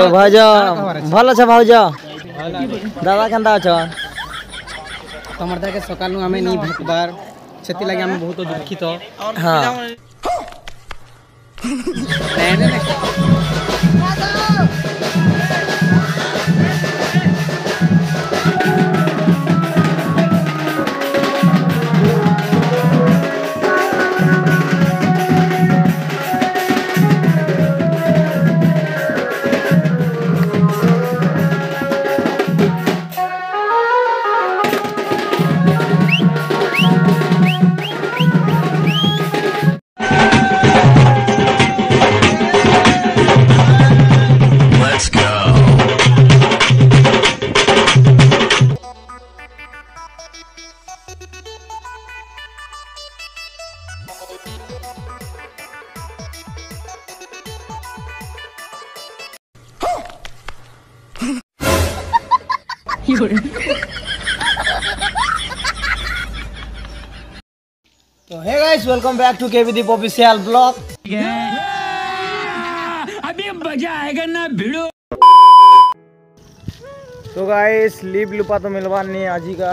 ভাউজ ভালো আছ ভাউজ দাদা কেনা আছ তোমার দাকে সকাল আমি নি ভেটবার সেতি লাগে আমি বহুত দুঃখিত হ্যাঁ নাই নাই तो hey guys welcome back to KV Deep official vlog अभी मज़ा आएगा ना भिड़ो। तो गाइस लीव लुपा तो मिलवा नहीं आज ही का।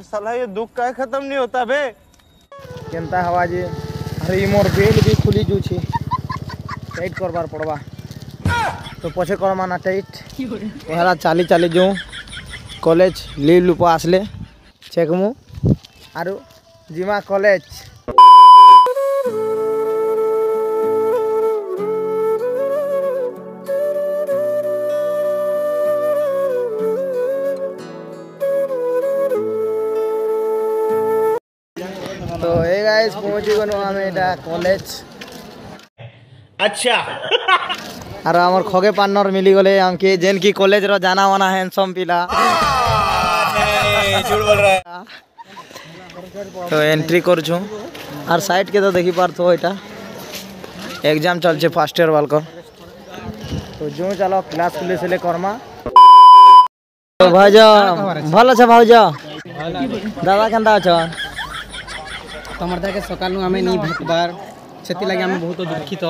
साला ये दुख का खत्म नहीं होता बे। କେନ୍ତା ହେବା ଯେ ଆରେ ଇ ମୋର ବେଲ୍ ବି ଖୋଲି ଯାଉଛେ ଟାଇଟ୍ କରବାର୍ ପଡ଼ବା ତ ପଛେ କରମା ନା ଟାଇଟ୍ ହେଲା ଚାଲି ଚାଲି ଯେଉଁ କଲେଜ ଲିଭ୍ ଲୁପ ଆସିଲେ ଚେକ୍ମୁ ଆରୁ ଯିମା କଲେଜ कॉलेज তো এই গাইস পৌঁছি গেল আমি এটা কলেজ अच्छा আর আমার খগে পার্টনার মিলি গলে আমাকে যেন কি কলেজ র জানা মানা হ্যান্ডসম পিলা झूठ बोल रहा है তো এন্ট্রি করছু আর সাইড কে তো দেখি পারতো এটা এক্সাম চলছে ফার্স্ট ইয়ার বালকর তো जो চলো ক্লাস খুলে সেলে কর্মা তো ভাউজ ভাল আছে ভাউজ দাদা কেনতা অছ ତୁମର ତାକେ ସକାଳୁ ଆମେ ନେଇ ଭେଟବାର୍ ସେଥିଲାଗି ଆମେ ବହୁତ ଦୁଃଖିତ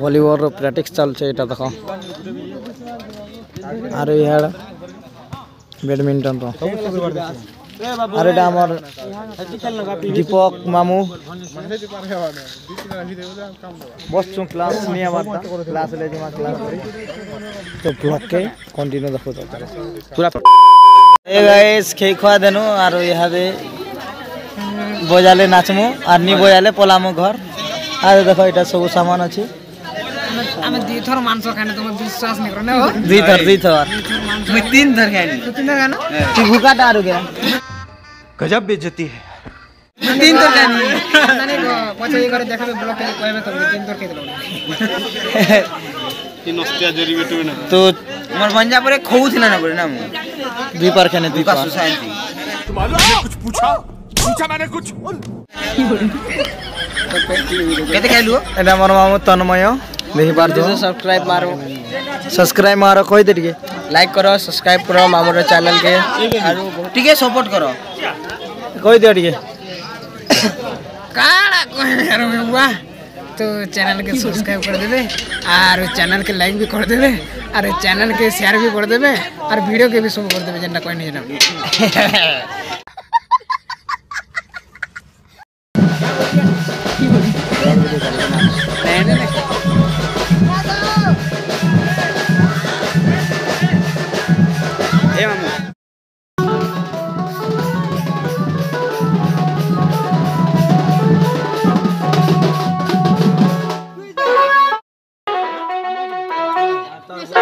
ଭଲିବଲ୍ର ପ୍ରାକ୍ଟିସ୍ ଚାଲୁଛେ ଏଇଟା ଦେଖ ଆର ଇଆଡ଼େ ବ୍ୟାଡ଼ମିଣ୍ଟନର আর এটা আমার দীপক মামু বসছু ক্লাস নিয়ে আমার ক্লাস লেগে ক্লাস তো ব্লগকে কন্টিনিউ দেখো পুরা গাইস খেয়ে খাওয়া দেনু আর ইহাদে বজালে নাচমু আর নি বজালে পলামু ঘর। আর দেখো এটা সব সামান আছে। আমি দুই থর মাংস খাইনি তোমার বিশ্বাস নেই করো দুই থর দুই থর। আমি तो मोर मंजा परे खऊ थिना ना परे ना दुई पार खाने दुई पार सोसाइटी तुमने कुछ पूछा पूछा मैंने कुछ केते खाइलु एना मोर मामू तन्मय देखि पार दो सब्सक्राइब मारो सब्सक्राइब मारो कोइ दे तरीके लाइक करो सब्सक्राइब करो मामूर चैनल के आरो ठीक है सपोर्ट करो कोइ दे ठीक है कोइ रे बुआ तो चैनल के सब्सक्राइब कर देवे और चैनल के लाइक भी कर देवे और चैनल के शेयर भी कर देवे और वीडियो के भी सब कर देवे जेनटा कोई नहीं ए मामू। 也是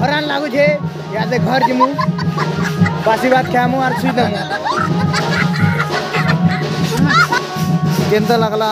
हरान लागू छे। यादे घर जिमु बासी भात खामु आर सुई दमु की लागला।